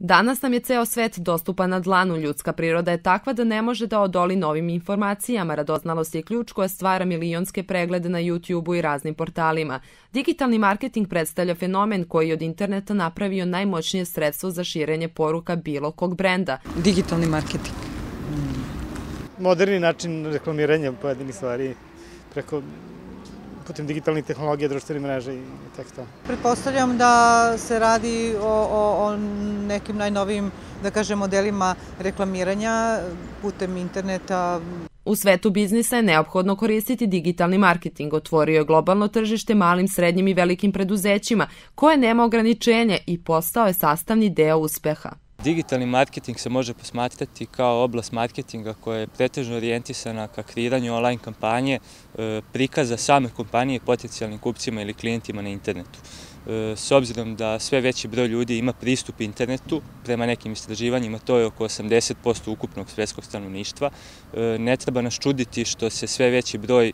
Danas nam je ceo svet dostupan na dlanu, ljudska priroda je takva da ne može da odoli novim informacijama, radoznalost je ključ koja stvara milionske preglede na YouTube-u i raznim portalima. Digitalni marketing predstavlja fenomen koji od interneta napravio najmoćnije sredstvo za širenje poruka bilo kog brenda. Digitalni marketing. Moderni način reklamiranja pojedinih stvari preko putem digitalnih tehnologija, društvenih mreža i tako to. Pretpostavljam da se radi o, o, o nekim najnovijim, da kažem, modelima reklamiranja putem interneta. U svetu biznisa je neophodno koristiti digitalni marketing. Otvorio je globalno tržište malim, srednjim i velikim preduzećima, koje nema ograničenje i postao je sastavni deo uspeha. Digitalni marketing se može posmatrati kao oblast marketinga koja je pretežno orijentisana ka kreiranju online kampanje, e, prikaza same kompanije potencijalnim kupcima ili klijentima na internetu. E, s obzirom da sve veći broj ljudi ima pristup internetu, prema nekim istraživanjima to je oko 80% ukupnog svetskog stanovništva, e, ne treba nas čuditi što se sve veći broj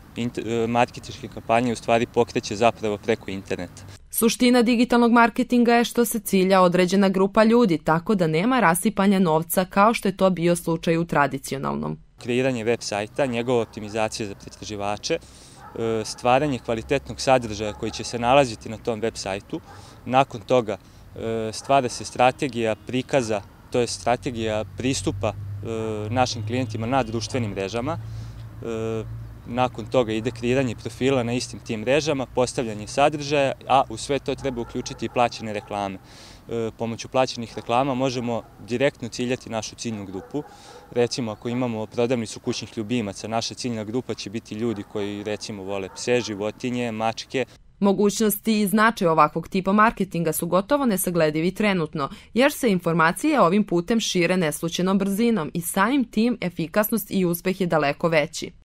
marketinške kampanje u stvari pokreće zapravo preko interneta. Suština digitalnog marketinga je što se cilja određena grupa ljudi, tako da nema rasipanja novca kao što je to bio slučaj u tradicionalnom. Kreiranje web sajta, njegova optimizacija za pretraživače, e, stvaranje kvalitetnog sadržaja koji će se nalaziti na tom web sajtu, nakon toga e, stvara se strategija prikaza, to je strategija pristupa e, našim klijentima na društvenim mrežama, nakon toga ide kreiranje profila na istim tim mrežama, postavljanje sadržaja, a u sve to treba uključiti i plaćene reklame. E, pomoću plaćenih reklama možemo direktno ciljati našu ciljnu grupu. Recimo, ako imamo prodavnicu kućnih ljubimaca, naša ciljna grupa će biti ljudi koji, recimo, vole pse, životinje, mačke. Mogućnosti i značaj ovakvog tipa marketinga su gotovo nesagledivi trenutno, jer se informacije ovim putem šire neslučenom brzinom i samim tim efikasnost i uspeh je daleko veći.